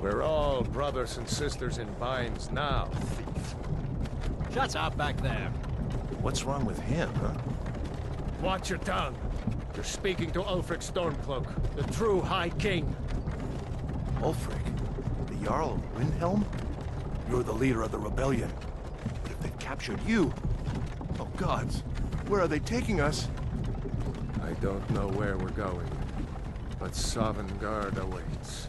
We're all brothers and sisters in binds now, thief. Shut up back there. What's wrong with him, huh? Watch your tongue. You're speaking to Ulfric Stormcloak, the true High King. Ulfric? The Jarl of Windhelm? You're the leader of the rebellion. But if they've captured you... Oh gods, where are they taking us? I don't know where we're going, but Sovngarde awaits.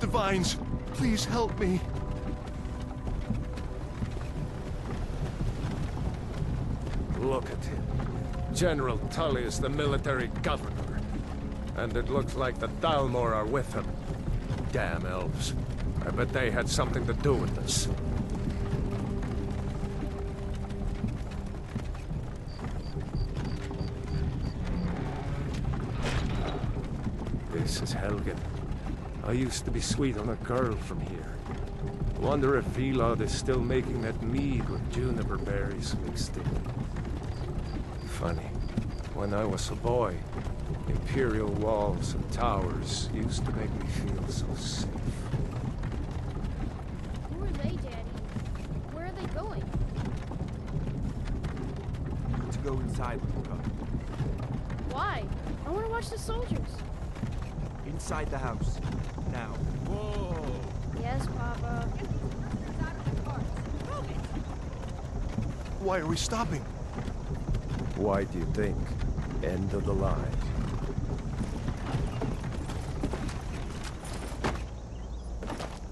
Divines, please help me. Look at him. General Tullius the military governor. And it looks like the Thalmor are with him. Damn elves. I bet they had something to do with this. I used to be sweet on a girl from here. Wonder if Vilod is still making that mead with juniper berries mixed in. Funny. When I was a boy, imperial walls and towers used to make me feel so safe. Who are they, Daddy? Where are they going? to go inside, Luca. Why? I want to watch the soldiers. Inside the house. Now. Yes, Papa. Why are we stopping? Why do you think? End of the line.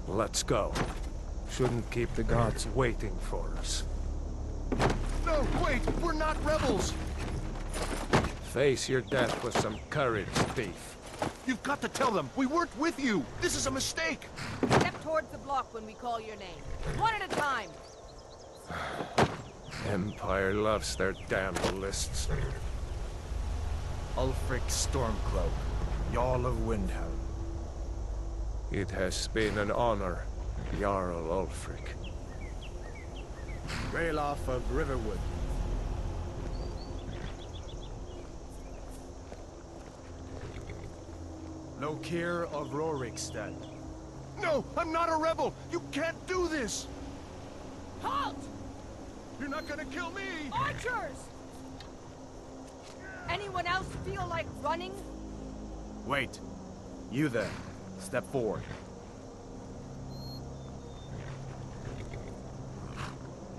Let's go. Shouldn't keep the gods waiting for us. No, wait! We're not rebels! Face your death with some courage, thief. You've got to tell them! We weren't with you! This is a mistake! Step towards the block when we call your name. One at a time. Empire loves their damn lists. Ulfric Stormcloak, Jarl of Windhelm. It has been an honor, Jarl Ulfric. Ralof of Riverwood. Lokir of Rorikstead. No! I'm not a rebel! You can't do this! Halt! You're not gonna kill me! Archers! Anyone else feel like running? Wait. You there. Step forward.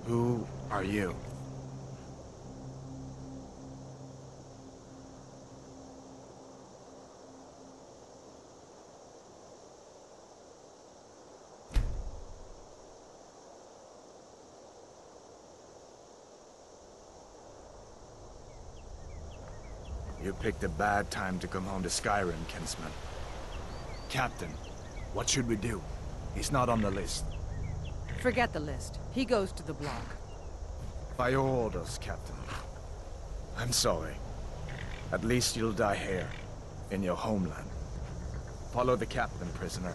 Who are you? Picked a bad time to come home to Skyrim, Kinsman. Captain, what should we do? He's not on the list. Forget the list. He goes to the block. By your orders, Captain. I'm sorry. At least you'll die here, in your homeland. Follow the captain, prisoner.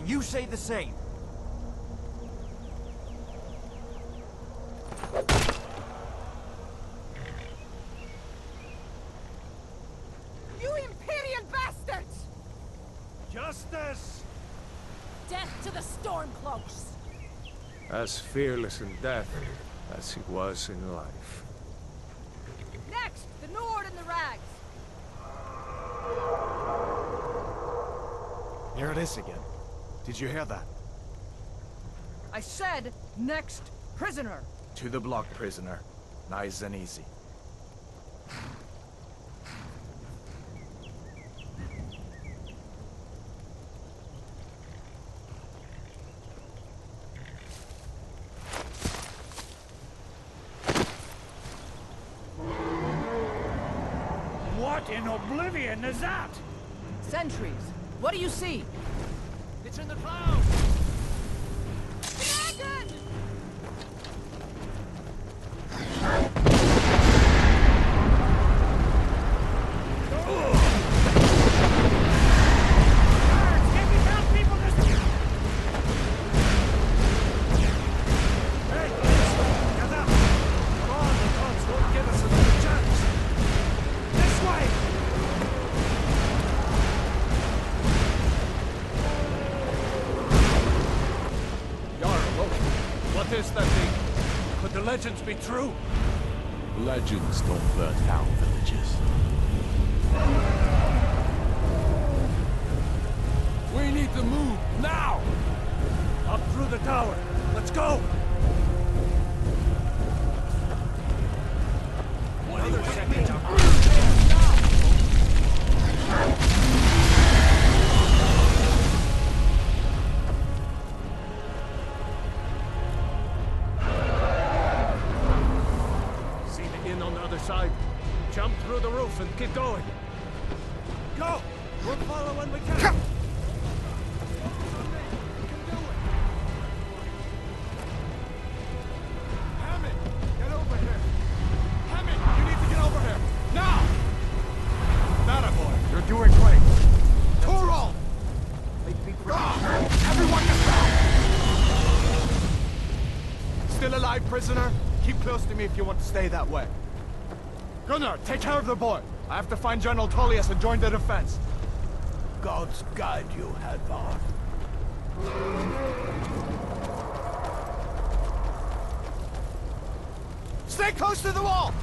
Can you say the same? You Imperial bastards! Justice! Death to the Stormcloaks! As fearless in death as he was in life. Next, the Nord and the Rags. Here it is again. Did you hear that? I said, next prisoner. To the block, prisoner. Nice and easy. What in oblivion is that? Sentries. What do you see? It's in the clouds! Dragon! Be true? Legends don't burn down villages. We need to move, now! Up through the tower. Let's go! Prisoner? Keep close to me if you want to stay that way. Gunnar, take care of the boy. I have to find General Tullius and join the defense. Gods guide you, Hadvar. Stay close to the wall!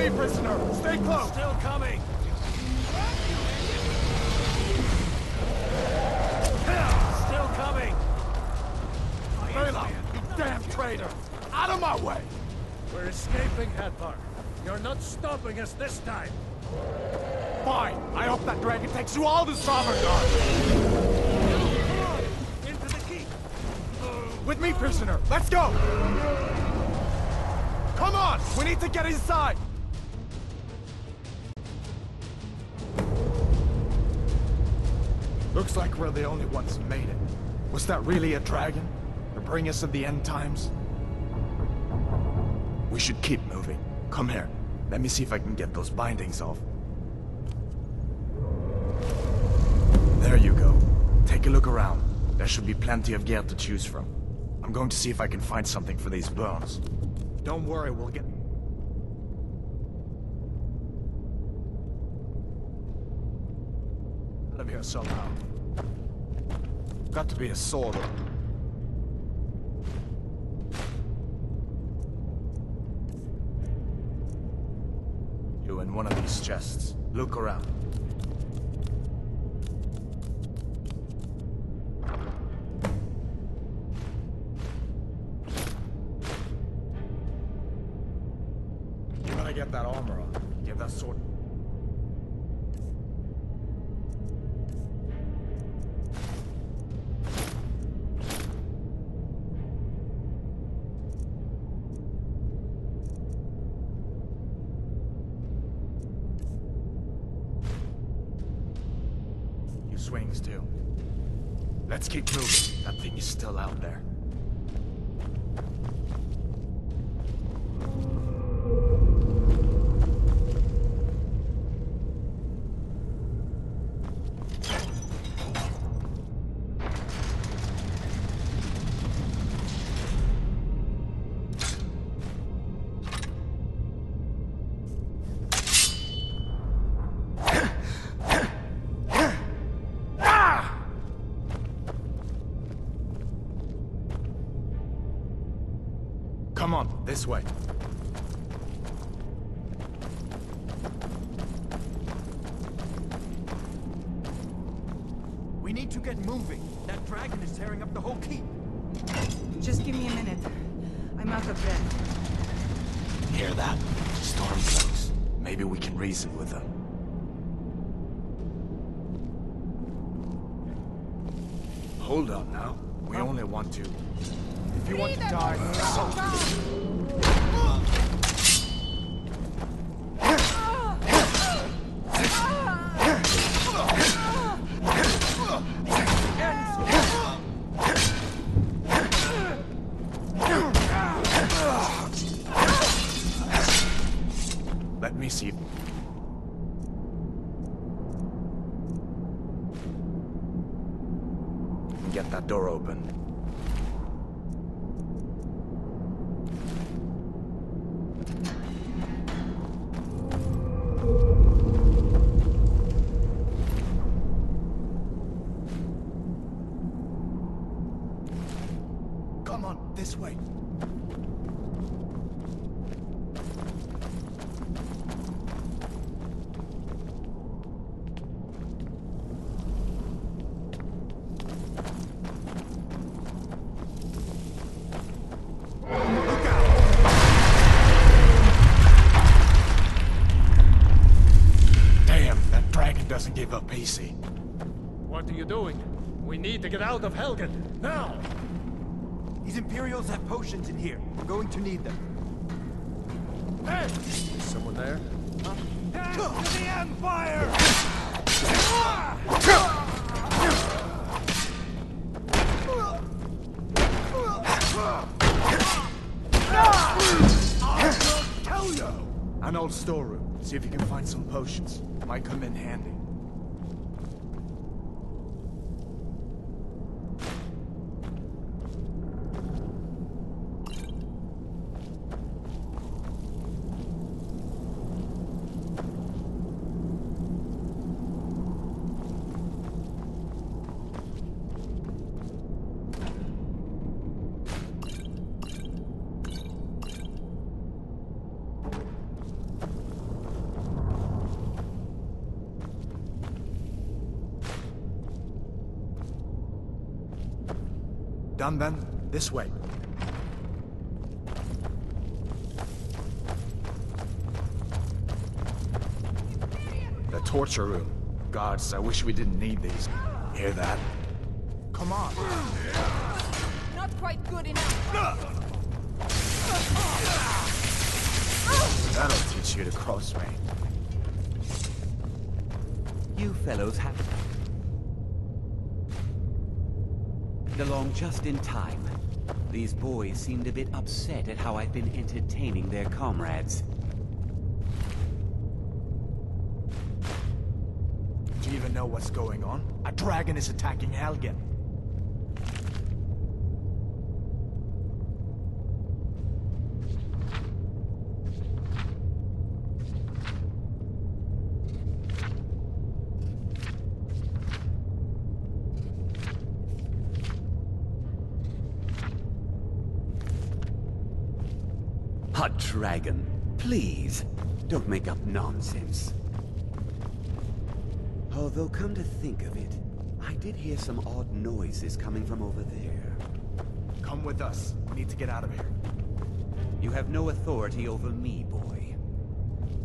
Me, prisoner. Stay close. Still coming! Still coming! Bela, you damn traitor! Out of my way! We're escaping, Hadvar. You're not stopping us this time. Fine. I hope that dragon takes you all to Sovngarde. Into the keep! With me, prisoner. Let's go. Come on. We need to get inside. Looks like we're the only ones who made it. Was that really a dragon? To bring us to the end times? We should keep moving. Come here. Let me see if I can get those bindings off. There you go. Take a look around. There should be plenty of gear to choose from. I'm going to see if I can find something for these burns. Don't worry, we'll get... out of here somehow. Got to be a sword. You in one of these chests. Look around. You gotta get that armor on. Get that sword. Keep moving. That thing is still out there. Come on, this way. We need to get moving. That dragon is tearing up the whole keep. Just give me a minute. I'm out of breath. Hear that? Storm Stormcloaks. Maybe we can reason with them. Hold up now. We only want to... If you want to die, so... need to get out of Helgen, now! These Imperials have potions in here. We're going to need them. Hey! Someone there? To the Empire! An old storeroom. See if you can find some potions. Might come in handy. Done then? This way. The torture room. Gods, I wish we didn't need these. Hear that? Come on. Not quite good enough. That'll teach you to cross me. You fellows have... along just in time. These boys seemed a bit upset at how I've been entertaining their comrades. Do you even know what's going on? A dragon is attacking Helgen. Hot dragon, please, don't make up nonsense. Although, come to think of it, I did hear some odd noises coming from over there. Come with us. We need to get out of here. You have no authority over me, boy.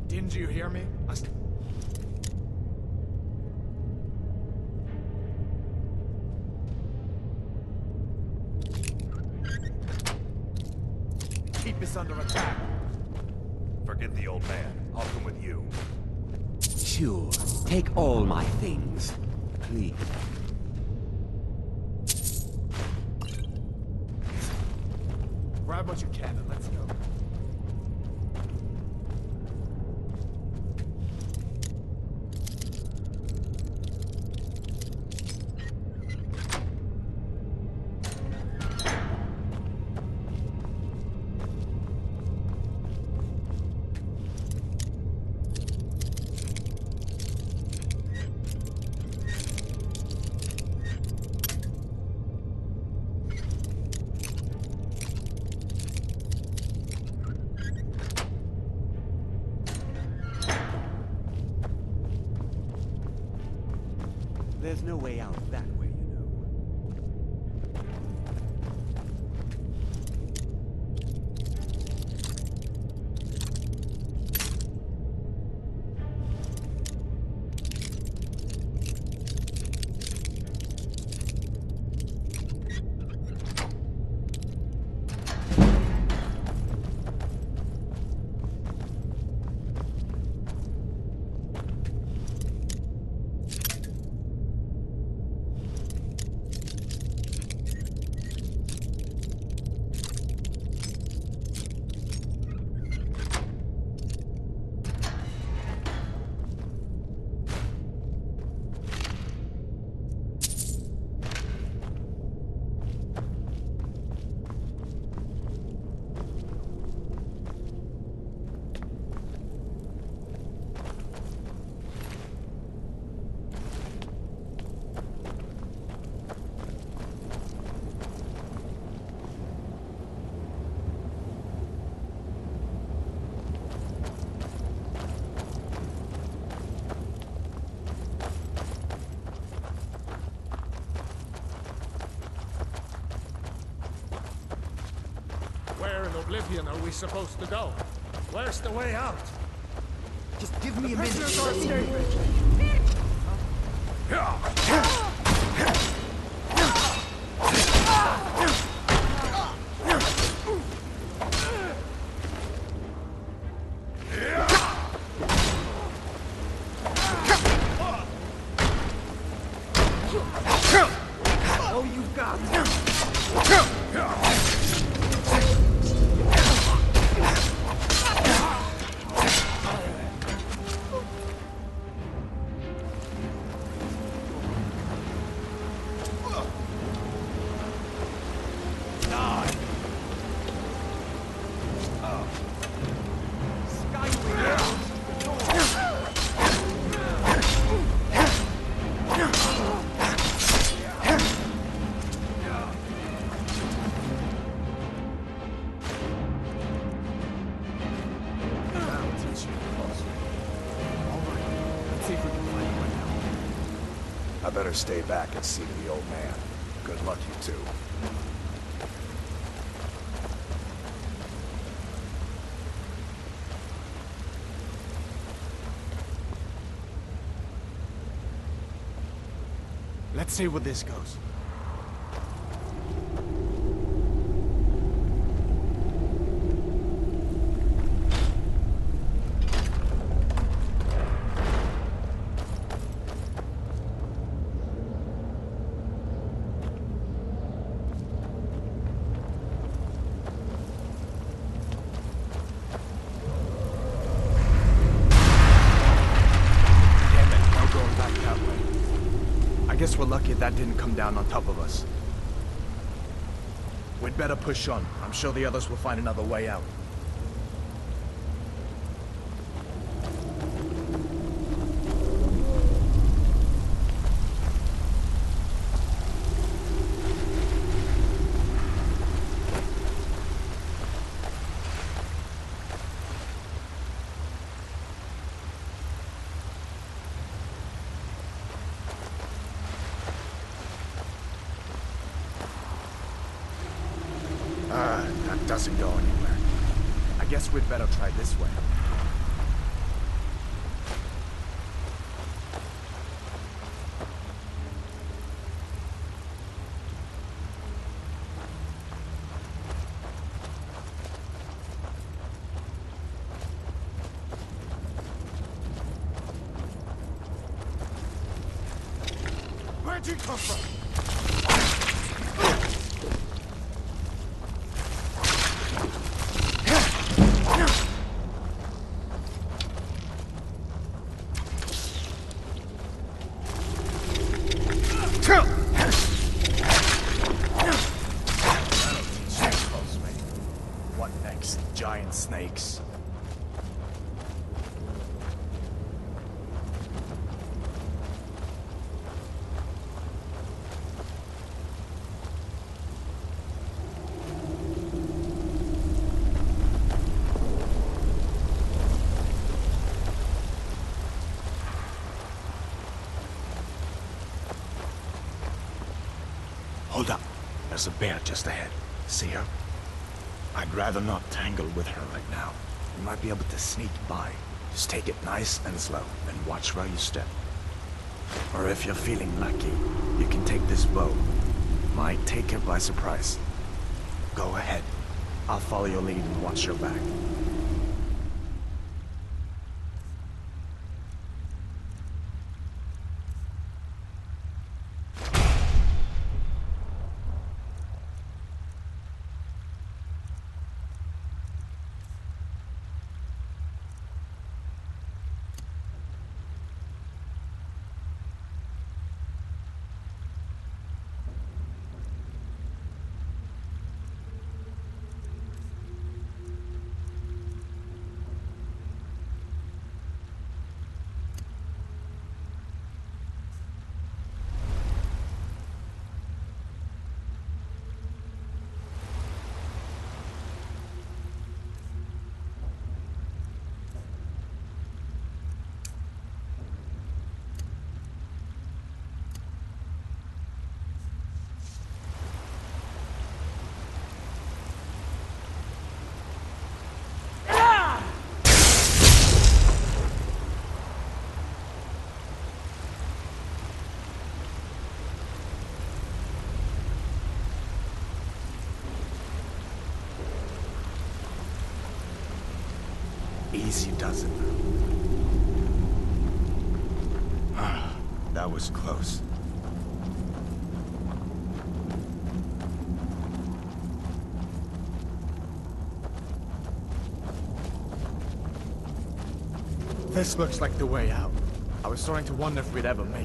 Didn't you hear me? I things, please. Grab what you can and let's go. Oblivion are we supposed to go? Where's the way out? Just give me a minute. See if we can find a way out. I better stay back and see to the old man. Good luck, you two. Let's see where this goes. Damn it, no going back that way. I guess we're lucky that didn't come down on top of us. We'd better push on. I'm sure the others will find another way out. Uh, that doesn't go anywhere. I guess we'd better try this way. Where'd you come from? What next? Giant snakes. Hold up. There's a bear just ahead. See her? I'd rather not tangle with her right now. You might be able to sneak by. Just take it nice and slow, and watch where you step. Or if you're feeling lucky, you can take this bow. Might take her by surprise. Go ahead. I'll follow your lead and watch your back. Easy does it. that was close. This looks like the way out. I was starting to wonder if we'd ever make it.